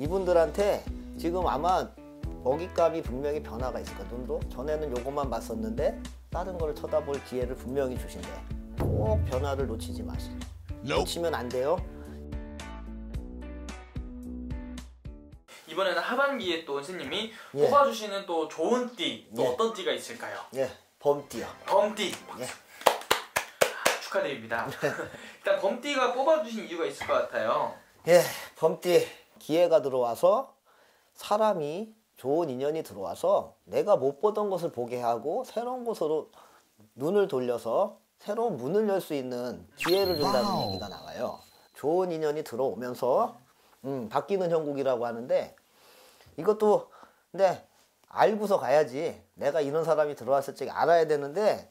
이분들한테 지금 아마 먹잇감이 분명히 변화가 있을 거야. 눈도 전에는 요것만 봤었는데 다른 걸 쳐다볼 기회를 분명히 주신대. 꼭 변화를 놓치지 마시고. 놓치면 안 돼요. 이번에는 하반기에 또 선생님이 예. 뽑아주시는 또 좋은 띠, 또 예. 어떤 띠가 있을까요? 예, 범띠요. 범띠 예. 축하드립니다. 일단 범띠가 뽑아주신 이유가 있을 것 같아요. 예, 범띠 기회가 들어와서 사람이 좋은 인연이 들어와서 내가 못 보던 것을 보게 하고 새로운 곳으로 눈을 돌려서 새로운 문을 열 수 있는 기회를 준다는 얘기가 나와요. 좋은 인연이 들어오면서 음, 바뀌는 형국이라고 하는데 이것도 근데 알고서 가야지 내가 이런 사람이 들어왔을 때 알아야 되는데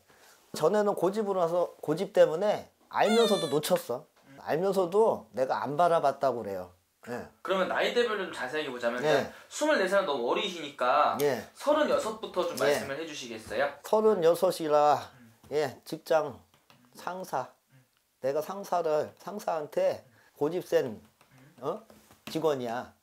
전에는 고집으로 나서 고집 때문에 알면서도 놓쳤어. 알면서도 내가 안 바라봤다고 그래요. 예. 그러면 나이대별로 좀 자세하게 보자면 예. 24살 너무 어리시니까 예. 36부터 좀 예. 말씀을 해주시겠어요? 서른여섯이라 예 직장 상사 내가 상사를 상사한테 고집센 어 직원이야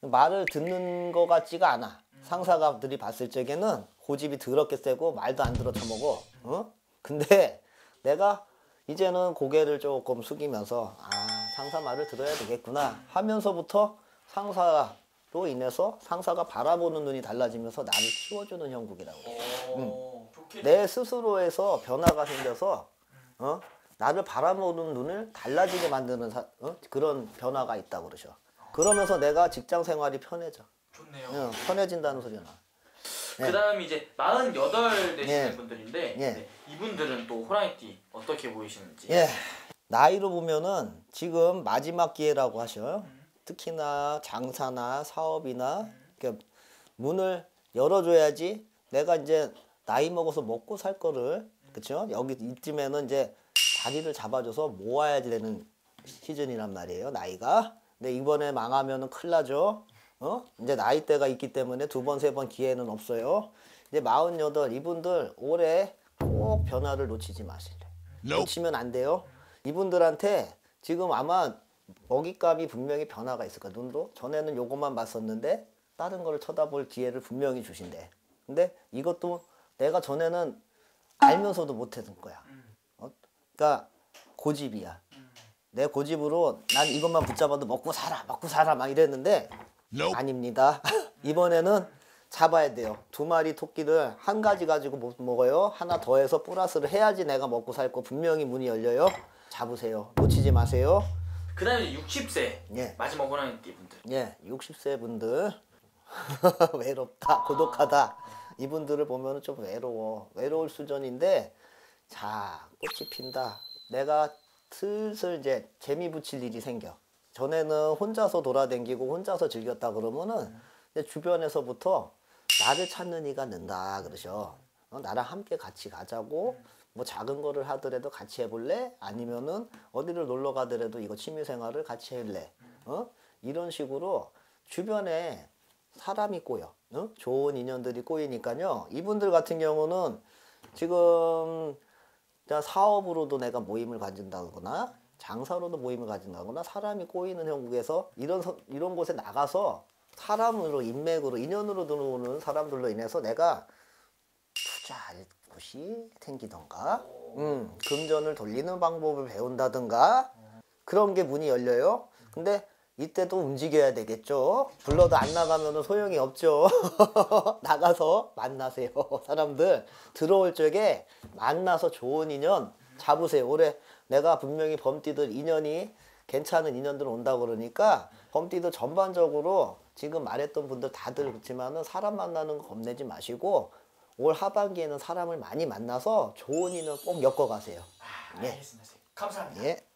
말을 듣는 거 같지가 않아 상사가들이 봤을 적에는 고집이 더럽게 세고 말도 안 들어 쳐먹어 어 근데 내가 이제는 고개를 조금 숙이면서 아 상사 말을 들어야 되겠구나 하면서부터 상사로 인해서 상사가 바라보는 눈이 달라지면서 나를 키워주는 형국이라고 오, 좋게 내 스스로에서 변화가 생겨서 어? 나를 바라보는 눈을 달라지게 만드는 사- 어? 그런 변화가 있다고 그러셔. 그러면서 내가 직장 생활이 편해져. 좋네요. 어, 편해진다는 소리나. 그 다음에 이제 48 되시는 예. 분들인데 예. 네, 이분들은 또 호랑이띠 어떻게 보이시는지 예. 나이로 보면은 지금 마지막 기회라고 하셔. 특히나 장사나 사업이나 문을 열어줘야지 내가 이제 나이 먹어서 먹고 살 거를 그쵸? 여기 이쯤에는 이제 자리를 잡아줘서 모아야 되는 시즌이란 말이에요. 나이가. 근데 이번에 망하면은 큰일 나죠. 어? 이제 나이대가 있기 때문에 두 번, 세 번 기회는 없어요. 이제 마흔여덟 이분들 올해 꼭 변화를 놓치지 마실래. 놓치면 안 돼요. 이분들한테 지금 아마 먹잇감이 분명히 변화가 있을 거야. 눈도 전에는 요것만 봤었는데 다른 거를 쳐다볼 기회를 분명히 주신대. 근데 이것도 내가 전에는 알면서도 못했던 거야. 어? 그러니까 고집이야. 내 고집으로 난 이것만 붙잡아도 먹고 살아, 먹고 살아 막 이랬는데 아닙니다. 이번에는 잡아야 돼요. 두 마리 토끼를 한 가지 가지고 못 먹어요. 하나 더 해서 플러스를 해야지 내가 먹고 살거 분명히 문이 열려요. 잡으세요. 놓치지 마세요. 그 다음에 60세 예. 마지막 호랑이띠 분들 예, 60세 분들 외롭다, 고독하다. 이분들을 보면 좀 외로워. 외로울 수준인데 자, 꽃이 핀다. 내가 슬슬 이제 재미 붙일 일이 생겨. 전에는 혼자서 돌아다니고 혼자서 즐겼다 그러면은 주변에서부터 나를 찾는 이가 는다 그러셔. 어, 나랑 함께 같이 가자고 뭐 작은 거를 하더라도 같이 해볼래? 아니면은 어디를 놀러 가더라도 이거 취미 생활을 같이 할래? 어? 이런 식으로 주변에 사람이 꼬여. 어? 좋은 인연들이 꼬이니까요. 이분들 같은 경우는 지금 자, 사업으로도 내가 모임을 가진다거나 장사로도 모임을 가진다거나 사람이 꼬이는 형국에서 이런 서- 이런 곳에 나가서 사람으로 인맥으로 인연으로 들어오는 사람들로 인해서 내가 투자할 곳이 생기던가 음, 금전을 돌리는 방법을 배운다든가 그런 게 문이 열려요. 근데 이때도 움직여야 되겠죠. 불러도 안 나가면 소용이 없죠. 나가서 만나세요. 사람들 들어올 적에 만나서 좋은 인연 잡으세요. 올해 내가 분명히 범띠들 인연이 괜찮은 인연들 온다고 그러니까 범띠들 전반적으로 지금 말했던 분들 다들 그렇지만은 사람 만나는 거 겁내지 마시고 올 하반기에는 사람을 많이 만나서 좋은 인을 꼭 엮어 가세요. 아, 예. 알겠습니다. 예. 감사합니다. 예.